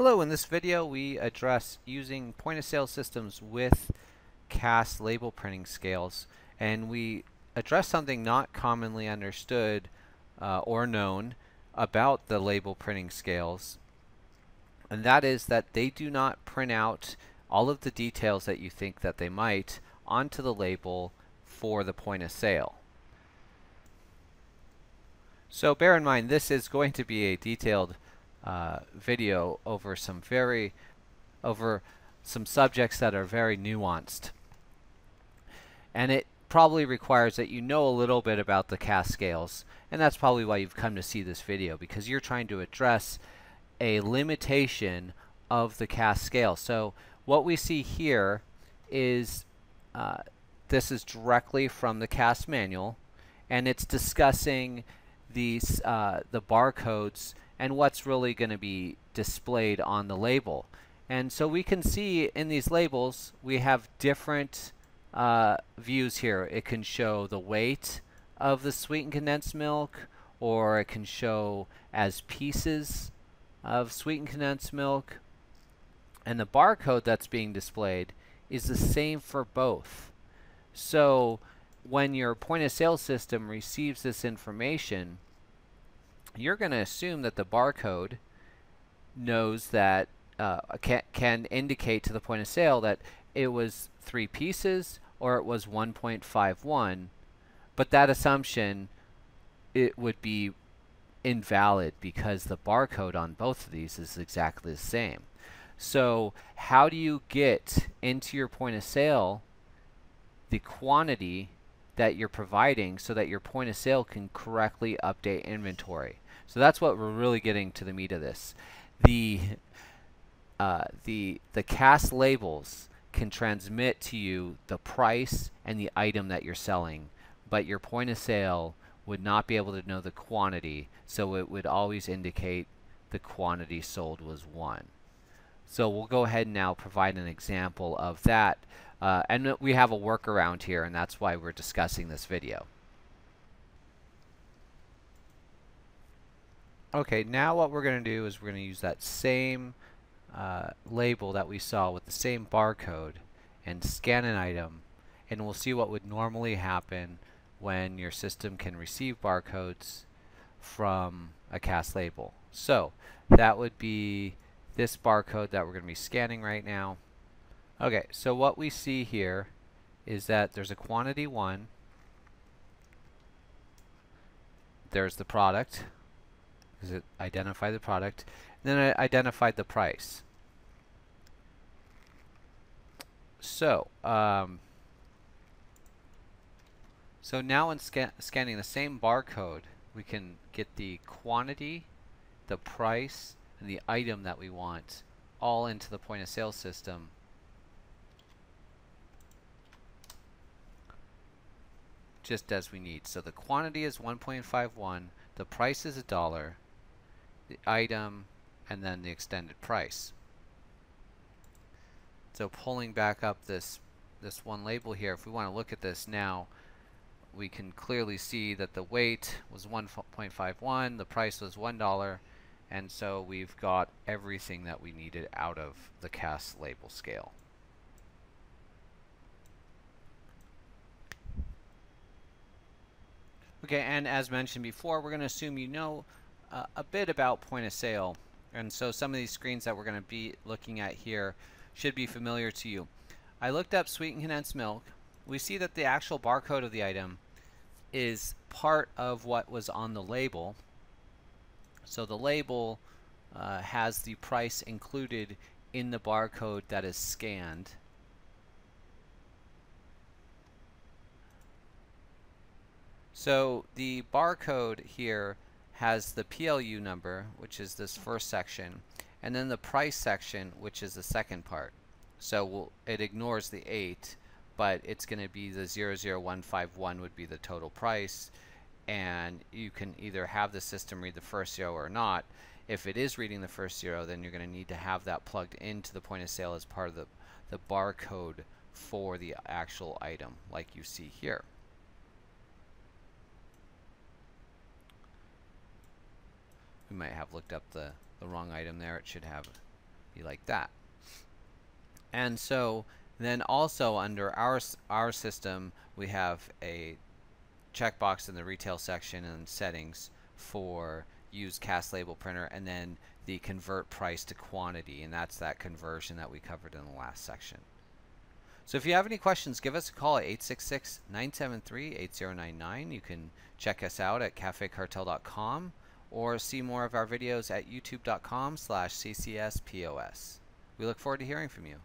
Hello, in this video we address using point of sale systems with CAS label printing scales and we address something not commonly understood uh, or known about the label printing scales and that is that they do not print out all of the details that you think that they might onto the label for the point of sale. So bear in mind this is going to be a detailed uh, video over some very over some subjects that are very nuanced. And it probably requires that you know a little bit about the CAS scales. And that's probably why you've come to see this video because you're trying to address a limitation of the CAS scale. So what we see here is uh, this is directly from the CAS manual and it's discussing these uh, the barcodes and what's really going to be displayed on the label. And so we can see in these labels we have different uh, views here. It can show the weight of the sweetened condensed milk or it can show as pieces of sweetened condensed milk. And the barcode that's being displayed is the same for both. So when your point of sale system receives this information, you're going to assume that the barcode knows that uh, can, can indicate to the point of sale that it was three pieces or it was 1.51 but that assumption it would be invalid because the barcode on both of these is exactly the same. So how do you get into your point of sale the quantity that you're providing so that your point of sale can correctly update inventory so that's what we're really getting to the meat of this. The uh, the the CAS labels can transmit to you the price and the item that you're selling, but your point of sale would not be able to know the quantity, so it would always indicate the quantity sold was one. So we'll go ahead and now provide an example of that. Uh, and we have a workaround here, and that's why we're discussing this video. Okay, now what we're going to do is we're going to use that same uh, label that we saw with the same barcode and scan an item and we'll see what would normally happen when your system can receive barcodes from a CAS label. So that would be this barcode that we're going to be scanning right now. Okay, so what we see here is that there's a quantity 1, there's the product, because it identified the product. And then it identified the price. So, um, so now in sca scanning the same barcode, we can get the quantity, the price, and the item that we want all into the point of sale system. just as we need. So the quantity is 1.51, the price is a dollar, the item, and then the extended price. So pulling back up this this one label here, if we want to look at this now, we can clearly see that the weight was 1.51, the price was $1, and so we've got everything that we needed out of the CAS label scale. Okay, and as mentioned before, we're going to assume you know uh, a bit about point of sale. And so some of these screens that we're going to be looking at here should be familiar to you. I looked up sweetened condensed milk. We see that the actual barcode of the item is part of what was on the label. So the label uh, has the price included in the barcode that is scanned. So the barcode here has the PLU number, which is this first section, and then the price section, which is the second part. So we'll, it ignores the 8, but it's going to be the 00151 would be the total price, and you can either have the system read the first zero or not. If it is reading the first zero, then you're going to need to have that plugged into the point of sale as part of the, the barcode for the actual item, like you see here. we might have looked up the, the wrong item there. It should have be like that. And so then also under our, our system, we have a checkbox in the retail section and settings for use CAS label printer and then the convert price to quantity and that's that conversion that we covered in the last section. So if you have any questions, give us a call at 866-973-8099. You can check us out at cafecartel.com or see more of our videos at youtube.com slash ccspos. We look forward to hearing from you.